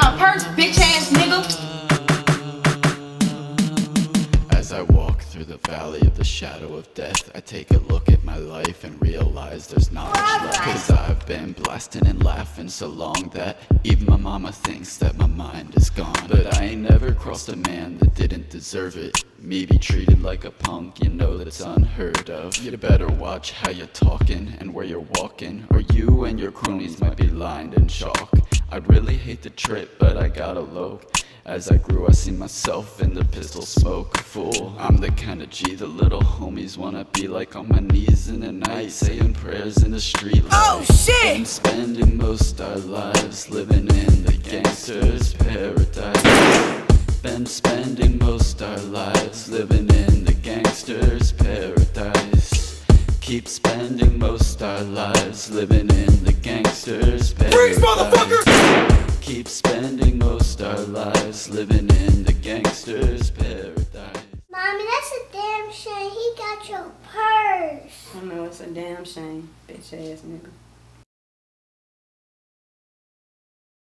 got my bitch ass nigga. As I walk through the valley of the shadow of death, I take a look at my life and realize there's not much left. Cause I've been blasting and laughing so long that even my mama thinks that my mind is gone. But I ain't never crossed a man that didn't deserve it. Me be treated like a punk, you know that's unheard of You better watch how you're talking and where you're walking Or you and your cronies might be lined in chalk I'd really hate the trip, but I gotta low as I grew, I seen myself in the pistol smoke. Fool, I'm the kind of G the little homies wanna be like on my knees in the night, saying prayers in the street. Light. Oh shit! Been spending most our lives living in the gangster's paradise. Been spending most our lives living in the gangster's paradise. Keep spending most our lives living in the gangster's paradise. Freeze, motherfucker! Keep spending most our lives living in the gangster's paradise. Mommy, that's a damn shame. He got your purse. I know it's a damn shame, bitch ass nigga.